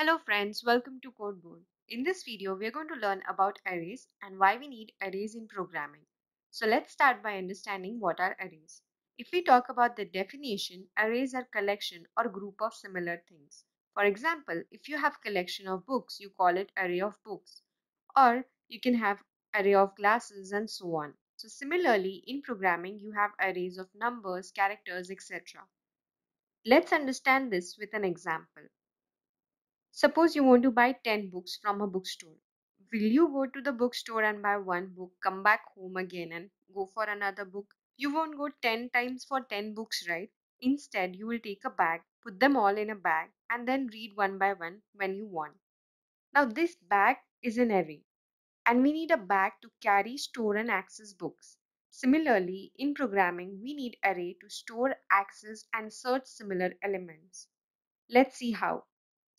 Hello friends, welcome to CodeBode. In this video, we are going to learn about arrays and why we need arrays in programming. So let's start by understanding what are arrays. If we talk about the definition, arrays are collection or group of similar things. For example, if you have collection of books, you call it array of books. Or you can have array of glasses and so on. So similarly, in programming, you have arrays of numbers, characters, etc. Let's understand this with an example. Suppose you want to buy 10 books from a bookstore. Will you go to the bookstore and buy one book, come back home again and go for another book? You won't go 10 times for 10 books, right? Instead, you will take a bag, put them all in a bag, and then read one by one when you want. Now, this bag is an array, and we need a bag to carry, store, and access books. Similarly, in programming, we need array to store, access, and search similar elements. Let's see how.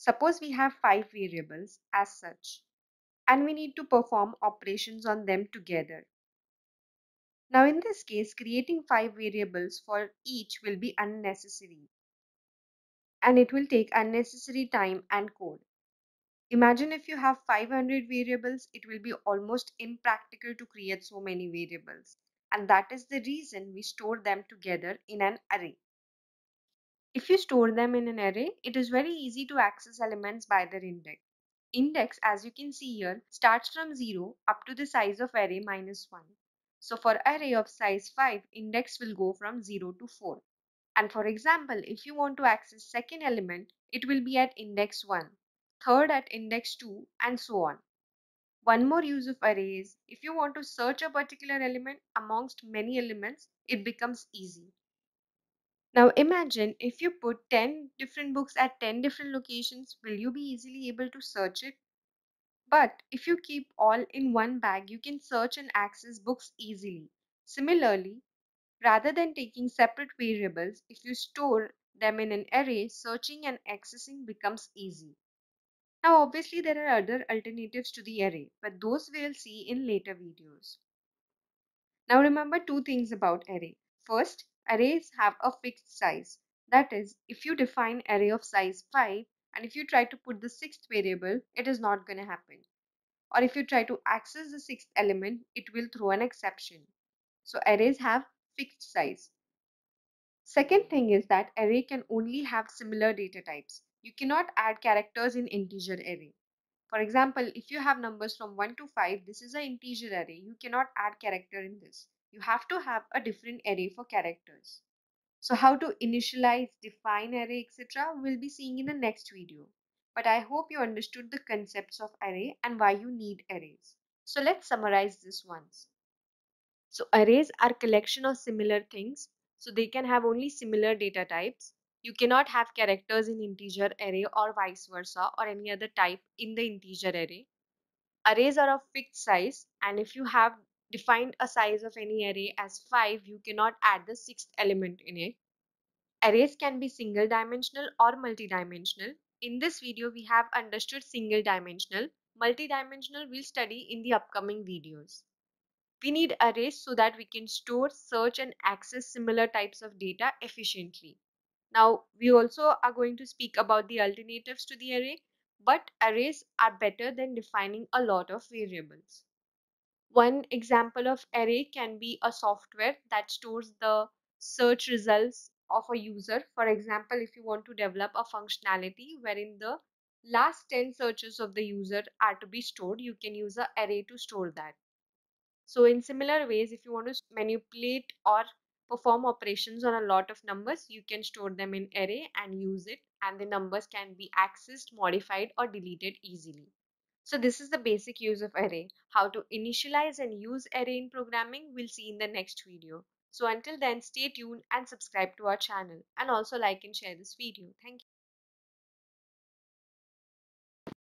Suppose we have five variables as such, and we need to perform operations on them together. Now in this case, creating five variables for each will be unnecessary and it will take unnecessary time and code. Imagine if you have 500 variables, it will be almost impractical to create so many variables. And that is the reason we store them together in an array. If you store them in an array, it is very easy to access elements by their index. Index, as you can see here, starts from 0 up to the size of array minus 1. So for array of size 5, index will go from 0 to 4. And for example, if you want to access second element, it will be at index 1, third at index 2, and so on. One more use of array is, if you want to search a particular element amongst many elements, it becomes easy. Now imagine if you put 10 different books at 10 different locations, will you be easily able to search it? But if you keep all in one bag, you can search and access books easily. Similarly, rather than taking separate variables, if you store them in an array, searching and accessing becomes easy. Now obviously there are other alternatives to the array, but those we'll see in later videos. Now remember two things about array. First, arrays have a fixed size. That is, if you define array of size 5 and if you try to put the sixth variable, it is not going to happen. Or if you try to access the sixth element, it will throw an exception. So arrays have fixed size. Second thing is that array can only have similar data types. You cannot add characters in integer array. For example, if you have numbers from 1 to 5, this is an integer array. You cannot add character in this you have to have a different array for characters. So how to initialize, define array, etc. we'll be seeing in the next video. But I hope you understood the concepts of array and why you need arrays. So let's summarize this once. So arrays are collection of similar things. So they can have only similar data types. You cannot have characters in integer array or vice versa or any other type in the integer array. Arrays are of fixed size and if you have defined a size of any array as 5, you cannot add the sixth element in it. Arrays can be single dimensional or multidimensional. In this video, we have understood single dimensional. Multidimensional we'll study in the upcoming videos. We need arrays so that we can store, search and access similar types of data efficiently. Now, we also are going to speak about the alternatives to the array, but arrays are better than defining a lot of variables. One example of array can be a software that stores the search results of a user. For example, if you want to develop a functionality wherein the last 10 searches of the user are to be stored, you can use an array to store that. So in similar ways, if you want to manipulate or perform operations on a lot of numbers, you can store them in array and use it and the numbers can be accessed, modified or deleted easily. So this is the basic use of array. How to initialize and use array in programming we'll see in the next video. So until then stay tuned and subscribe to our channel and also like and share this video. Thank you.